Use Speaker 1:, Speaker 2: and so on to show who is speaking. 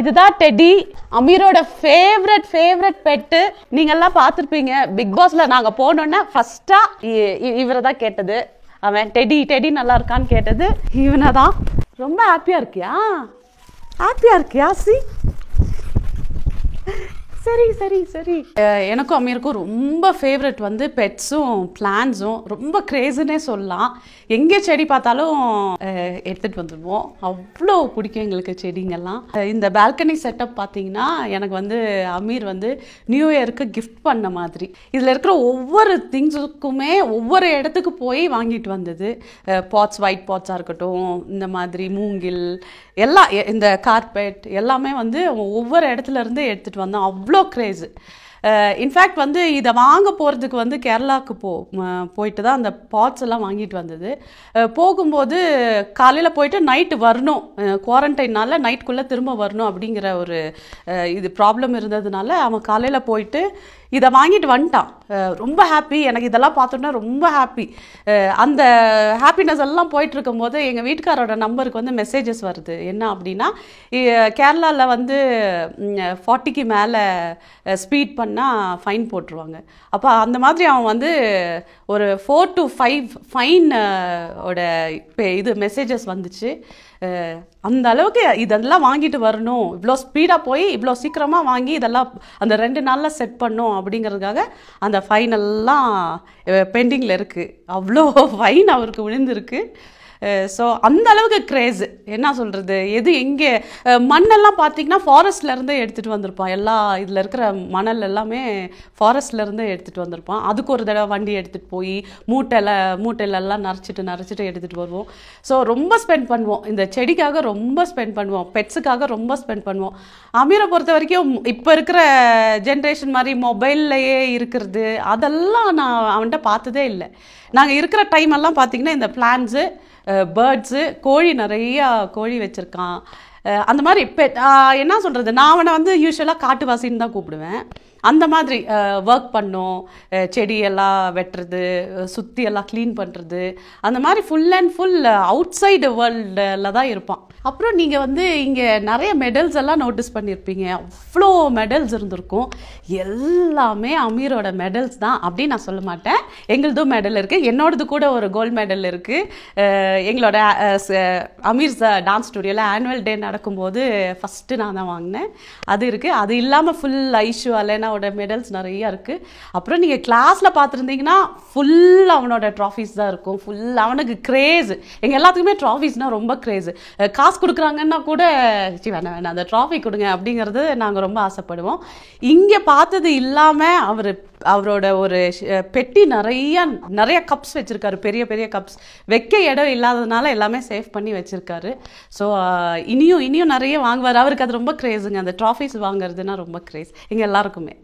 Speaker 1: இதுதான் டெடி அமீரோட favourite favourite bed நீங்கள்லாம் பார்த்துருப்பீங்க. பிக் பாஸில் நாங்கள் போனோன்னே ஃபஸ்ட்டாக இவரை தான் கேட்டது. அவன் டெடி டெடி நல்லா இருக்கான்னு கேட்டது. இவனை தான். ரொம்ப ஹாப்பியாக இருக்கியா? ஹாப்பியாக இருக்கியா? சி சரி சரி சரி. எனக்கும் அமீருக்கும் ரொம்ப ஃபேவரட் வந்து பெட்ஸும் பிளான்ஸும் ரொம்ப கிரேஸுன்னே சொல்லலாம். எங்கே செடி பார்த்தாலும் எடுத்துகிட்டு வந்துடுவோம் அவ்வளோ பிடிக்கும் எங்களுக்கு செடிங்கெல்லாம். இந்த பால்கனி செட்டப் பார்த்தீங்கன்னா எனக்கு வந்து அமீர் வந்து நியூ இயருக்கு கிஃப்ட் பண்ண மாதிரி. இதில் இருக்கிற ஒவ்வொரு திங்ஸுக்குமே ஒவ்வொரு இடத்துக்கு போய் வாங்கிட்டு வந்தது. பாட்ஸ் ஒயிட் பாட்ஸாக இருக்கட்டும் இந்த மாதிரி மூங்கில் எல்லாம் எ- இந்த கார்பெட் எல்லாமே வந்து ஒவ்வொரு இடத்துல இருந்து எடுத்துட்டு வந்தான் அவ்வளோ க்ரேஸு இன்ஃபேக்ட் வந்து இதை வாங்க போகிறதுக்கு வந்து கேரளாவுக்கு போ போயிட்டு தான் அந்த பாட்ஸ் எல்லாம் வாங்கிட்டு வந்தது. போகும்போது காலையில் போயிட்டு நைட்டு வரணும். குவாரண்டைனால நைட்டுக்குள்ளே திரும்ப வரணும் அப்படிங்கிற ஒரு இது ப்ராப்ளம் இருந்ததுனால அவன் காலையில் போயிட்டு இதை வாங்கிட்டு வந்துட்டான். ரொம்ப ஹாப்பி எனக்கு இதெல்லாம் பார்த்தோன்னா ரொம்ப ஹாப்பி அந்த ஹாப்பினஸ் எல்லாம் போயிட்டு இருக்கும்போது எங்கள் வீட்டுக்காரோட நம்பருக்கு வந்து மெசேஜஸ் வருது. என்ன அப்படின்னா கேரளாவில் வந்து ஃபார்ட்டிக்கு மேலே ஸ்பீட் பண்ணால் ஃபைன் போட்டுருவாங்க. அப்போ அந்த மாதிரி அவன் வந்து ஒரு ஃபோர் டு ஃபைவ் ஃபைன் ஓட இது மெசேஜஸ் வந்துச்சு. அந்த அளவுக்கு இதெல்லாம் வாங்கிட்டு வரணும். இவ்வளோ ஸ்பீடாக போய் இவ்வளோ சீக்கிரமாக வாங்கி இதெல்லாம் அந்த ரெண்டு நாளில் செட் பண்ணும் அப்படிங்கிறதுக்காக அந்த ஃபைனெல்லாம் பெண்டிங்கில் இருக்குது அவ்வளோ ஃபைன் அவருக்கு விழுந்திருக்கு. ஸோ அந்த அளவுக்கு கிரேஸ் என்ன சொல்கிறது எது எங்கே மண்ணெல்லாம் பார்த்தீங்கன்னா ஃபாரஸ்ட்லருந்தே எடுத்துகிட்டு வந்திருப்பான். எல்லா இதில் இருக்கிற மணல் எல்லாமே ஃபாரஸ்ட்லேருந்தே எடுத்துகிட்டு வந்திருப்பான். அதுக்கு ஒரு தடவை வண்டி எடுத்துகிட்டு போய் மூட்டையில் மூட்டையிலெல்லாம் நரைச்சிட்டு நரைச்சிட்டு எடுத்துகிட்டு வருவோம். ஸோ ரொம்ப ஸ்பெண்ட் பண்ணுவோம். இந்த செடிக்காக ரொம்ப ஸ்பெண்ட் பண்ணுவோம். பெட்ஸுக்காக ரொம்ப ஸ்பெண்ட் பண்ணுவோம். அமீரை பொறுத்த வரைக்கும் இப்போ இருக்கிற ஜென்ரேஷன் மாதிரி மொபைல்லையே இருக்கிறது அதெல்லாம் நான் அவன்கிட்ட பார்த்ததே இல்லை. நாங்கள் இருக்கிற டைம் எல்லாம் பார்த்தீங்கன்னா இந்த பிளான்ஸு பேர்ட்ஸு கோழி நிறையா கோழி வச்சுருக்கான். அந்த மாதிரி பெட் என்ன சொல்கிறது நான் அவனை வந்து யூஸ்வலாக காட்டுவாசின்னு தான் கூப்பிடுவேன். அந்த மாதிரி ஒர்க் பண்ணோம். செடியெல்லாம் வெட்டுறது சுற்றி எல்லாம் க்ளீன் பண்ணுறது அந்த மாதிரி full and full outside வேர்ல்டில் தான் இருப்பான் அப்புறம் நீங்கள் வந்து இங்கே நிறைய மெடல்ஸ் எல்லாம் நோட்டீஸ் பண்ணியிருப்பீங்க அவ்வளோ மெடல்ஸ் இருந்திருக்கும். எல்லாமே அமீரோட மெடல்ஸ் தான் அப்படின்னு நான் சொல்ல மாட்டேன். எங்களதும் மெடல் இருக்குது என்னோடது கூட ஒரு கோல்டு மெடல் இருக்குது எங்களோட அமீர் டான்ஸ் ஸ்டுடியோவில் ஆனுவல் டே நடக்கும்போது ஃபஸ்ட்டு நான் தான் வாங்கினேன். அது இருக்குது அது இல்லாமல் ஃபுல் ஐஷு அண்ணாவோட மெடல்ஸ் நிறைய இருக்குது அப்புறம் நீங்கள் கிளாஸில் பார்த்துருந்தீங்கன்னா ஃபுல் அவனோட ட்ராஃபீஸ் தான் இருக்கும். ஃபுல் அவனுக்கு க்ரேஸ் எங்கள் எல்லாத்துக்குமே ட்ராஃபீஸ்னால் ரொம்ப க்ரேஸு காசு கொடுக்குறாங்கன்னா கூட சி வேணாம் வேணாம் அந்த ட்ராஃபி கொடுங்க அப்படிங்கிறது நாங்கள் ரொம்ப ஆசைப்படுவோம். இங்கே பார்த்தது இல்லாமல் அவர் அவரோட ஒரு பெட்டி நிறைய நிறைய கப்ஸ் வச்சிருக்காரு. பெரிய பெரிய கப்ஸ் வைக்க இடம் இல்லாததுனால எல்லாமே சேவ் பண்ணி வச்சிருக்காரு. ஸோ இனியும் இனியும் நிறைய வாங்குவார். அவருக்கு அது ரொம்ப கிரேஸுங்க அந்த ட்ராஃபிஸ் வாங்குறதுனா ரொம்ப கிரேஸ் எங்கள் எல்லாருக்குமே.